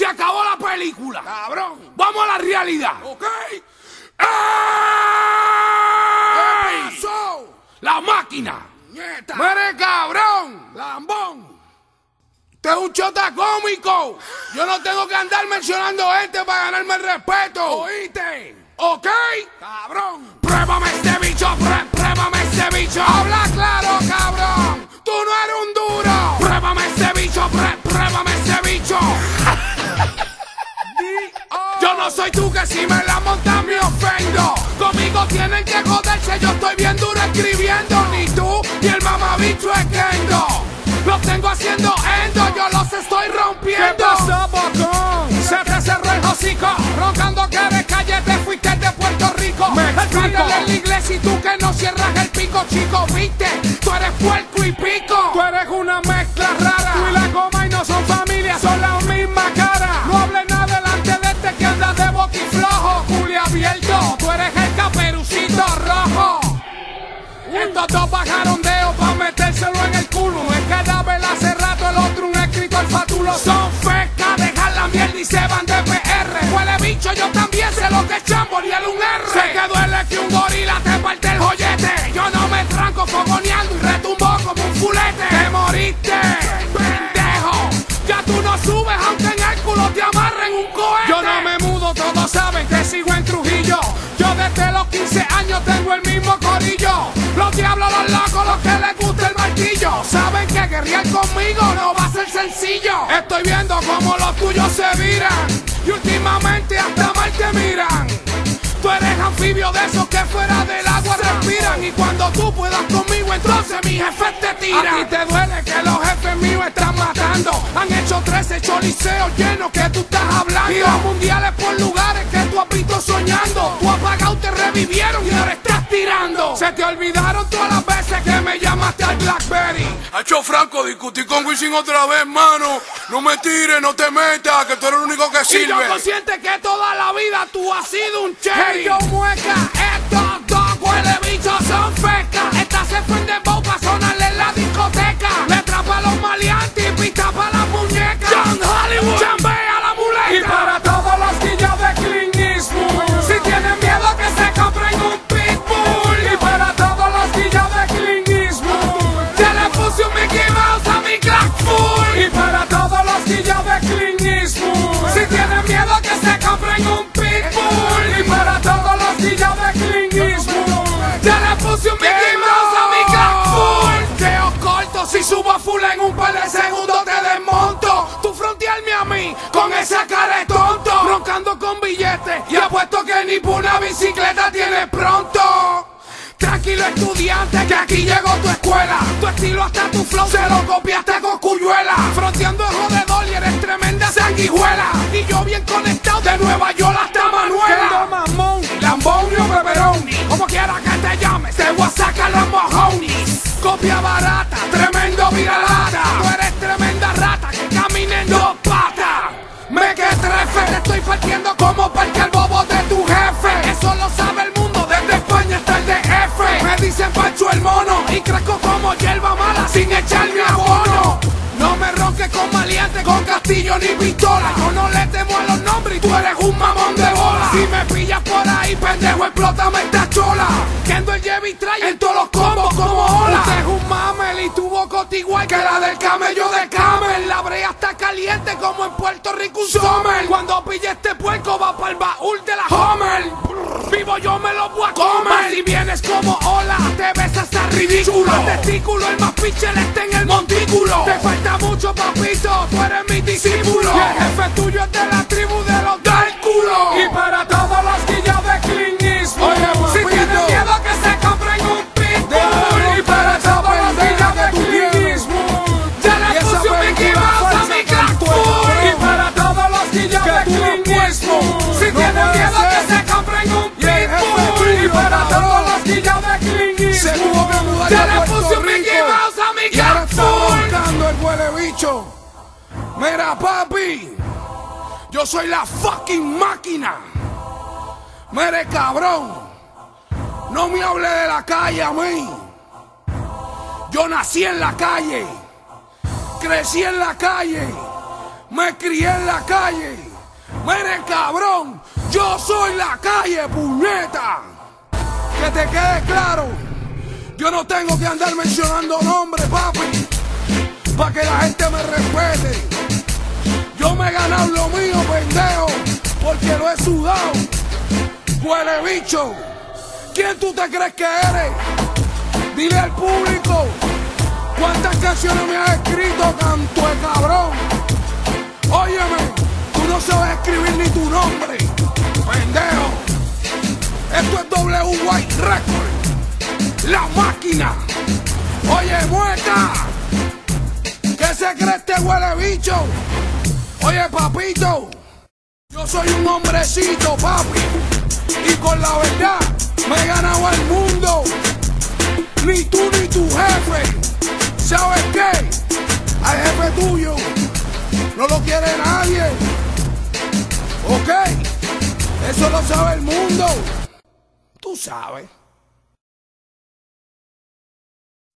Se acabó la película. Cabrón. Vamos a la realidad. Ok. ¡Ey! ¿Qué pasó? La máquina. Nieta. ¡Mere cabrón! Lambón. Usted es un chota cómico. Yo no tengo que andar mencionando gente para ganarme el respeto. ¿Oíste? ¿Ok? Cabrón. Pruébame este bicho, pruébame este bicho. Soy tú que si me la montas me ofendo. Conmigo tienen que joderse, yo estoy bien duro escribiendo. Ni tú ni el mamabicho es Kendo. Los tengo haciendo endo, yo los estoy rompiendo. ¿Qué pasó, bocón? Se te cerró el hocico, roncando que de calle te fuiste de Puerto Rico. Me explico. en la iglesia y tú que no cierras el pico, chico, viste. Tú eres puerco y pico. Tú eres una mezcla rara. Estos dos bajaron dedo pa' metérselo en el culo. El cadáver hace rato, el otro un escritor fatulo. Son fecas, dejan la mierda y se van de PR. Huele bicho, yo también sé lo que es chambolear un R. Sé que duele que un gorila te parte el joyete. Que les gusta el martillo. Saben que guerrear conmigo no va a ser sencillo. Estoy viendo cómo los tuyos se viran. Y últimamente hasta mal te miran. Tú eres anfibio de esos que fuera del agua respiran. Y cuando tú puedas conmigo, entonces mis jefes te tiran. A ti te duele que los jefes míos están matando. Han hecho 13 choliseos llenos que tú estás hablando. Y los mundiales por lugares que tú has visto soñando. Tú apagado, te revivieron y ahora estás tirando. Se te olvidaron todas las veces que me llamaste al Blackberry. Hacho Franco, discutí con Wisin otra vez, mano. No me tires, no te metas, que tú eres el único que sirve. Y yo consciente que toda la vida tú has sido un cherry. yo mueca, estos dos huele bichos son fecas. Esta se fue en dembow pa' sonarle en la discoteca. Letra pa' los maleantes y pista pa' las un pitbull. Y para todos los guillos de Clint Eastwood. Ya le puse un Mickey Mouse a mi Clark Full. Queo corto, si subo a full en un par de segundos te desmonto. Tú frontearme a mí con esa cara de tonto. Roncando con billetes y apuesto que ni por una bicicleta tienes pronto. Tranquilo estudiante, que aquí llegó tu escuela. Tu estilo hasta tu flow se lo copiaste con cuyuela. Fronteando es jodedor y eres tremenda sanguijuela. Bien conectado de Nueva York hasta Manuela. Mamón. O Pepperoni, como quiera que te llames, te voy a sacar los mojones. Copia barata, tremendo viralata. Tú eres tremenda rata que camina en dos patas. Me que trefe, te estoy partiendo como parque el bobo de tu jefe. Eso lo sabe el mundo, desde España hasta el DF. Me dicen Pancho el mono y crezco como hierba mala sin echarme abono. No me ronques con maleante, con castillo ni pistola. Tú eres un mamón de bola. Si me pillas por ahí, pendejo, explótame esta chola. Kendo el Jevi trae en todos los combos como ola. Usted es un mamel y tu boca igual que la del camello de Camel. La brea está caliente como en Puerto Rico un summer. Cuando pille este puerco va para el baúl de la Homer. Vivo yo me lo voy a comer. Si vienes como hola, te ves hasta ridículo. El testículo, el más pichel está en el montículo. Te falta mucho, papito, tú eres mi discípulo. Y el jefe tuyo es de la Se Ya a le Puerto puse un Mickey Rico. Mouse a mi Y ahora está buscando el huele bicho. Mira, papi. Yo soy la fucking máquina. Mire, cabrón. No me hable de la calle a mí. Yo nací en la calle. Crecí en la calle. Me crié en la calle. Mire, cabrón, yo soy la calle, puñeta. Que te quede claro. Yo no tengo que andar mencionando nombres, papi. Para que la gente me respete. Yo me he ganado lo mío, pendejo. Porque lo he sudado. Huele bicho. ¿Quién tú te crees que eres? Dile al público cuántas canciones me has escrito, canto de cabrón. Óyeme, tú no sabes escribir ni tu nombre, pendejo. Esto es W White Record, la máquina. Oye, mueca, ¿qué se cree este huele bicho? Oye, papito, yo soy un hombrecito, papi, y con la verdad me he ganado al mundo. Ni tú ni tu jefe. ¿Sabes qué? Al jefe tuyo no lo quiere nadie. ¿Ok? Eso lo sabe el mundo. Tú sabes.